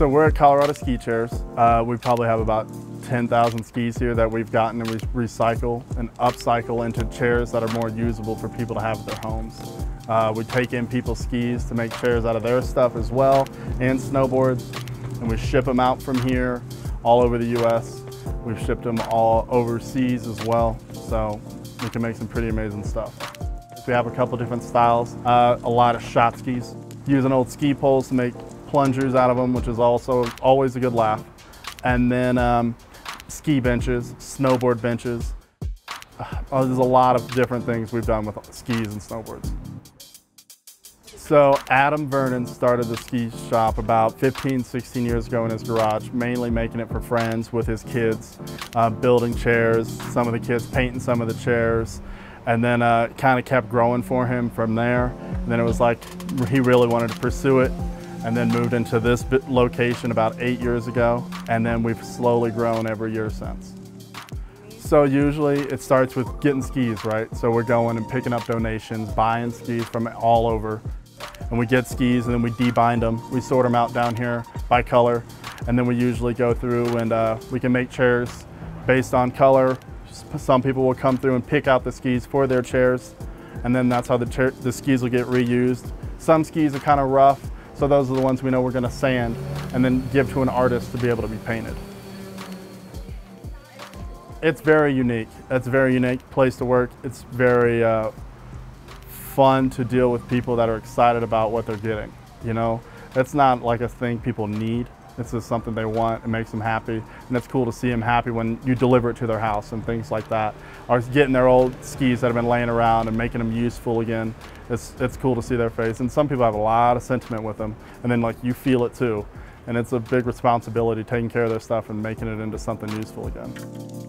So we're at Colorado Ski Chairs. Uh, we probably have about 10,000 skis here that we've gotten and we recycle and upcycle into chairs that are more usable for people to have at their homes. Uh, we take in people's skis to make chairs out of their stuff as well and snowboards and we ship them out from here all over the US. We've shipped them all overseas as well so we can make some pretty amazing stuff. We have a couple different styles, uh, a lot of shot skis. Using old ski poles to make plungers out of them, which is also always a good laugh. And then um, ski benches, snowboard benches. Uh, there's a lot of different things we've done with skis and snowboards. So Adam Vernon started the ski shop about 15, 16 years ago in his garage, mainly making it for friends with his kids, uh, building chairs, some of the kids painting some of the chairs, and then uh, kind of kept growing for him from there. And then it was like he really wanted to pursue it and then moved into this location about eight years ago, and then we've slowly grown every year since. So usually it starts with getting skis, right? So we're going and picking up donations, buying skis from all over, and we get skis and then we debind them. We sort them out down here by color, and then we usually go through and uh, we can make chairs based on color. Some people will come through and pick out the skis for their chairs, and then that's how the, the skis will get reused. Some skis are kind of rough, so those are the ones we know we're going to sand and then give to an artist to be able to be painted. It's very unique. It's a very unique place to work. It's very uh, fun to deal with people that are excited about what they're getting. You know, it's not like a thing people need. It's just something they want. It makes them happy. And it's cool to see them happy when you deliver it to their house and things like that. Or getting their old skis that have been laying around and making them useful again. It's, it's cool to see their face. And some people have a lot of sentiment with them. And then like you feel it too. And it's a big responsibility taking care of their stuff and making it into something useful again.